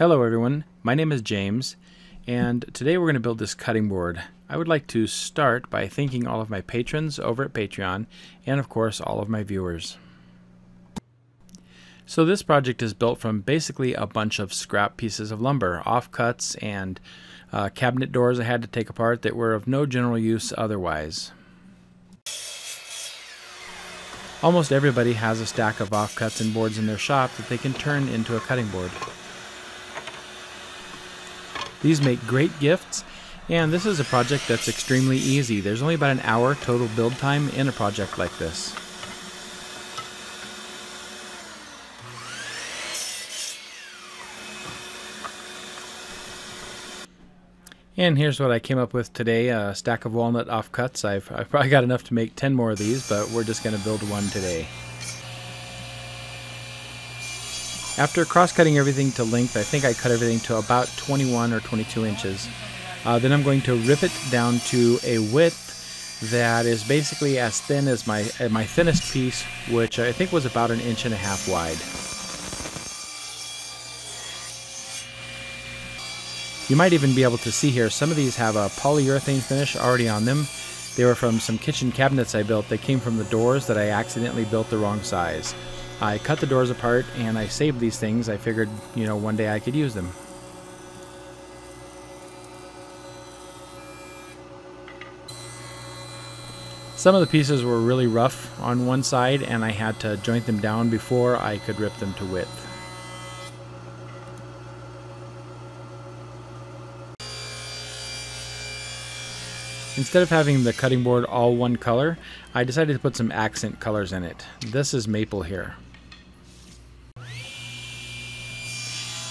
Hello everyone, my name is James, and today we're going to build this cutting board. I would like to start by thanking all of my patrons over at Patreon, and of course all of my viewers. So this project is built from basically a bunch of scrap pieces of lumber, offcuts and uh, cabinet doors I had to take apart that were of no general use otherwise. Almost everybody has a stack of offcuts and boards in their shop that they can turn into a cutting board. These make great gifts, and this is a project that's extremely easy. There's only about an hour total build time in a project like this. And here's what I came up with today, a stack of walnut offcuts. I've, I've probably got enough to make 10 more of these, but we're just going to build one today. After cross-cutting everything to length, I think I cut everything to about 21 or 22 inches. Uh, then I'm going to rip it down to a width that is basically as thin as my, uh, my thinnest piece, which I think was about an inch and a half wide. You might even be able to see here, some of these have a polyurethane finish already on them. They were from some kitchen cabinets I built. They came from the doors that I accidentally built the wrong size. I cut the doors apart and I saved these things. I figured, you know, one day I could use them. Some of the pieces were really rough on one side and I had to joint them down before I could rip them to width. Instead of having the cutting board all one color, I decided to put some accent colors in it. This is maple here.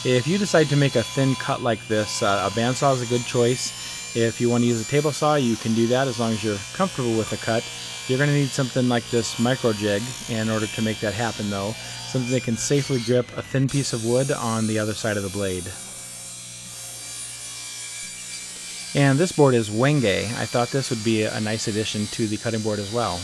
If you decide to make a thin cut like this, uh, a bandsaw is a good choice. If you want to use a table saw, you can do that as long as you're comfortable with the cut. You're going to need something like this Microjig in order to make that happen though. Something that can safely grip a thin piece of wood on the other side of the blade. And this board is Wenge. I thought this would be a nice addition to the cutting board as well.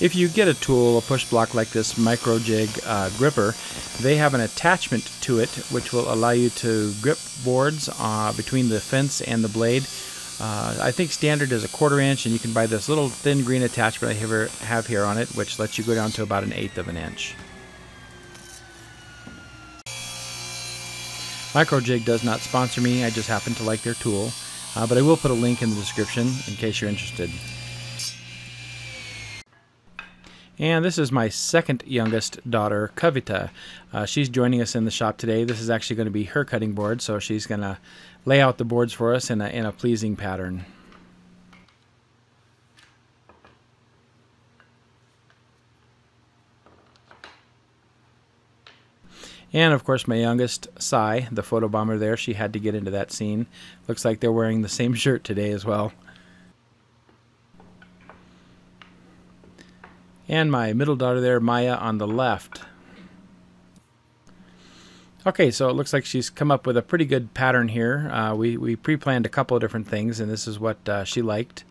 If you get a tool, a push block like this Microjig uh, Grr-Ripper, they have an attachment to it which will allow you to grip boards uh, between the fence and the blade. Uh, I think standard is a quarter inch and you can buy this little thin green attachment I have here on it which lets you go down to about an eighth of an inch. Microjig does not sponsor me, I just happen to like their tool, uh, but I will put a link in the description in case you're interested. And this is my second youngest daughter, Kavita. Uh, she's joining us in the shop today. This is actually going to be her cutting board, so she's going to lay out the boards for us in a, in a pleasing pattern. And of course, my youngest, Sai, the photobomber there, she had to get into that scene. Looks like they're wearing the same shirt today as well. And my middle daughter there, Maya, on the left. Okay, so it looks like she's come up with a pretty good pattern here. Uh, we, we pre-planned a couple of different things, and this is what uh, she liked.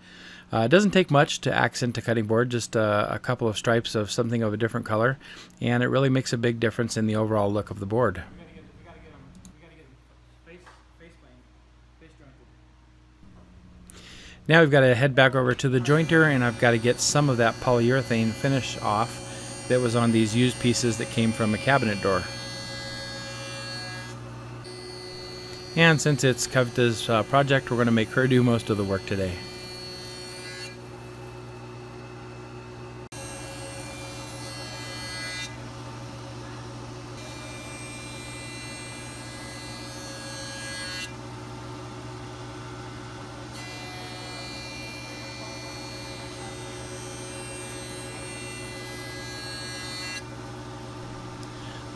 Uh, it doesn't take much to accent a cutting board, just uh, a couple of stripes of something of a different color, and it really makes a big difference in the overall look of the board. Now we've got to head back over to the jointer and I've got to get some of that polyurethane finish off that was on these used pieces that came from a cabinet door. And since it's Kavita's uh, project, we're going to make her do most of the work today.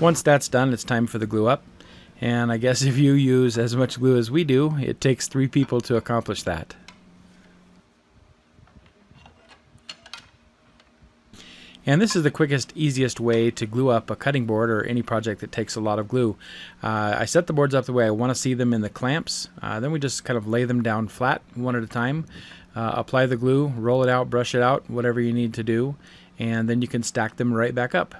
Once that's done, it's time for the glue up. And I guess if you use as much glue as we do, it takes three people to accomplish that. And this is the quickest, easiest way to glue up a cutting board or any project that takes a lot of glue. Uh, I set the boards up the way I want to see them in the clamps. Uh, then we just kind of lay them down flat one at a time. Uh, apply the glue, roll it out, brush it out, whatever you need to do. And then you can stack them right back up.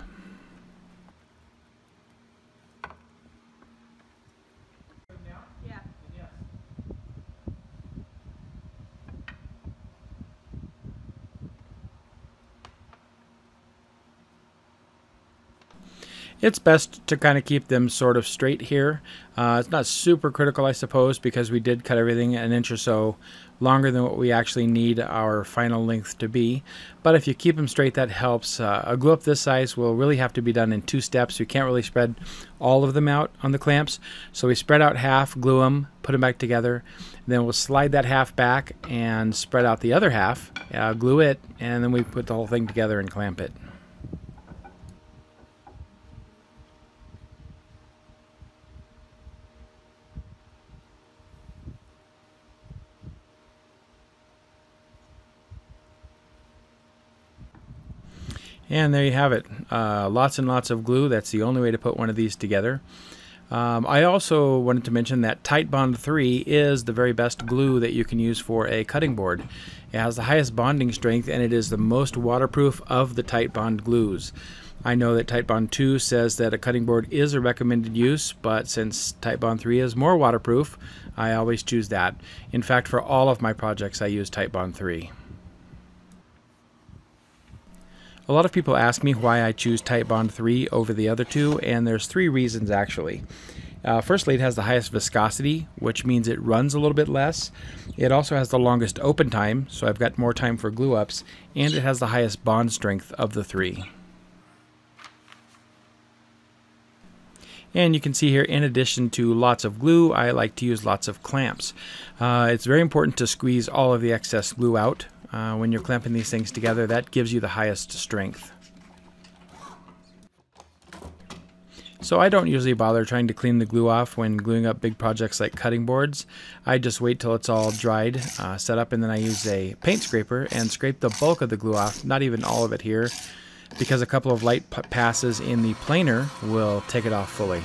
It's best to kind of keep them sort of straight here. Uh, it's not super critical, I suppose, because we did cut everything an inch or so longer than what we actually need our final length to be. But if you keep them straight, that helps. Uh, a glue up this size will really have to be done in two steps. You can't really spread all of them out on the clamps. So we spread out half, glue them, put them back together. Then we'll slide that half back and spread out the other half, uh, glue it, and then we put the whole thing together and clamp it. And there you have it. Uh, lots and lots of glue. That's the only way to put one of these together. Um, I also wanted to mention that Titebond 3 is the very best glue that you can use for a cutting board. It has the highest bonding strength and it is the most waterproof of the Titebond glues. I know that Titebond 2 says that a cutting board is a recommended use, but since Titebond 3 is more waterproof, I always choose that. In fact, for all of my projects, I use Titebond 3. A lot of people ask me why I choose Titebond 3 over the other two, and there's three reasons actually. Uh, firstly, it has the highest viscosity, which means it runs a little bit less. It also has the longest open time, so I've got more time for glue ups, and it has the highest bond strength of the three. And you can see here, in addition to lots of glue, I like to use lots of clamps. Uh, it's very important to squeeze all of the excess glue out uh, when you're clamping these things together. That gives you the highest strength. So I don't usually bother trying to clean the glue off when gluing up big projects like cutting boards. I just wait till it's all dried, uh, set up, and then I use a paint scraper and scrape the bulk of the glue off, not even all of it here, because a couple of light passes in the planer will take it off fully.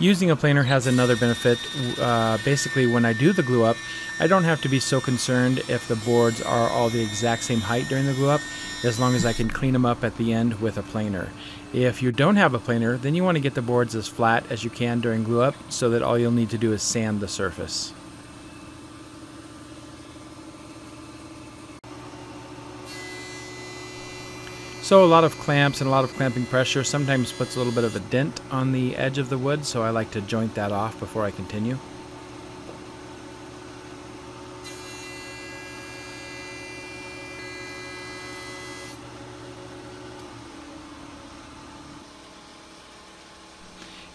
Using a planer has another benefit. Uh, basically, when I do the glue up, I don't have to be so concerned if the boards are all the exact same height during the glue up, as long as I can clean them up at the end with a planer. If you don't have a planer, then you want to get the boards as flat as you can during glue up so that all you'll need to do is sand the surface. So a lot of clamps and a lot of clamping pressure sometimes puts a little bit of a dent on the edge of the wood, so I like to joint that off before I continue.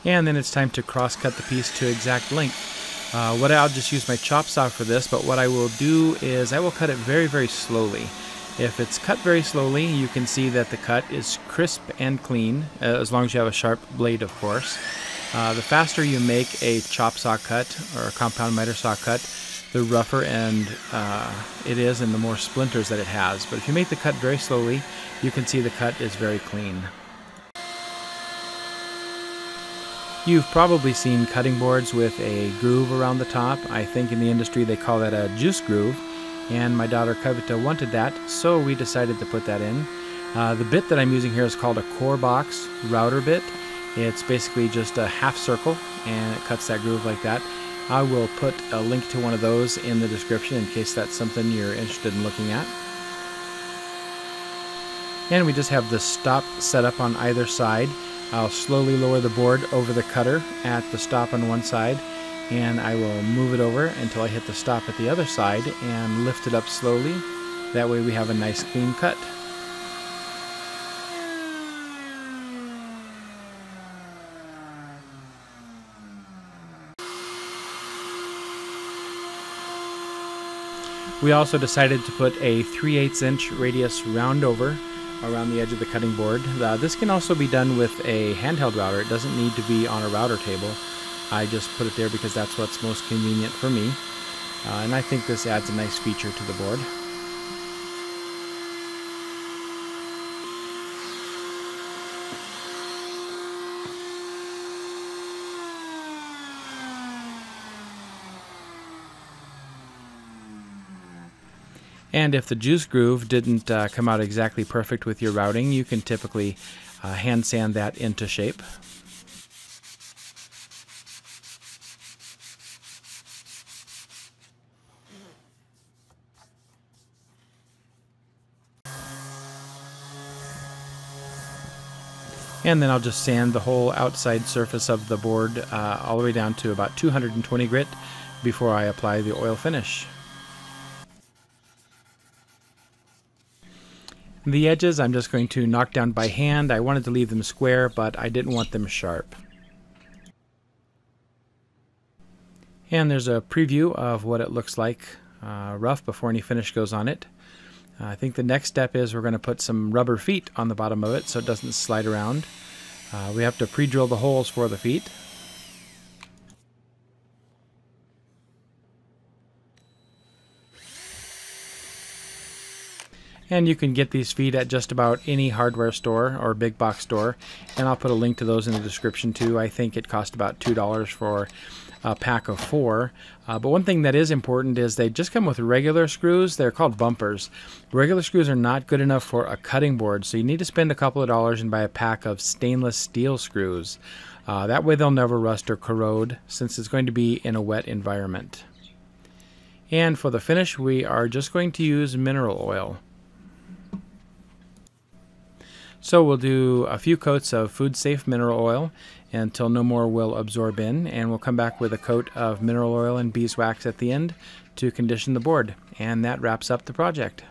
And then it's time to cross cut the piece to exact length. Uh, what I'll just use my chop saw for this, but what I will do is I will cut it very, very slowly. If it's cut very slowly, you can see that the cut is crisp and clean, uh, as long as you have a sharp blade, of course. Uh, the faster you make a chop saw cut or a compound miter saw cut, the rougher and uh, it is and the more splinters that it has. But if you make the cut very slowly, you can see the cut is very clean. You've probably seen cutting boards with a groove around the top. I think in the industry they call that a juice groove and my daughter Kavita wanted that, so we decided to put that in. Uh, the bit that I'm using here is called a core box router bit. It's basically just a half circle and it cuts that groove like that. I will put a link to one of those in the description in case that's something you're interested in looking at. And we just have the stop set up on either side. I'll slowly lower the board over the cutter at the stop on one side and I will move it over until I hit the stop at the other side and lift it up slowly. That way we have a nice clean cut. We also decided to put a 3 8 inch radius round over around the edge of the cutting board. Uh, this can also be done with a handheld router. It doesn't need to be on a router table. I just put it there because that's what's most convenient for me. Uh, and I think this adds a nice feature to the board. And if the juice groove didn't uh, come out exactly perfect with your routing, you can typically uh, hand sand that into shape. And then I'll just sand the whole outside surface of the board uh, all the way down to about 220 grit before I apply the oil finish. The edges I'm just going to knock down by hand. I wanted to leave them square, but I didn't want them sharp. And there's a preview of what it looks like uh, rough before any finish goes on it. I think the next step is we're going to put some rubber feet on the bottom of it so it doesn't slide around. Uh, we have to pre-drill the holes for the feet. And you can get these feet at just about any hardware store or big box store. And I'll put a link to those in the description too. I think it cost about $2 for a pack of four. Uh, but one thing that is important is they just come with regular screws. They're called bumpers. Regular screws are not good enough for a cutting board, so you need to spend a couple of dollars and buy a pack of stainless steel screws. Uh, that way they'll never rust or corrode since it's going to be in a wet environment. And for the finish, we are just going to use mineral oil. So we'll do a few coats of food safe mineral oil until no more will absorb in and we'll come back with a coat of mineral oil and beeswax at the end to condition the board and that wraps up the project.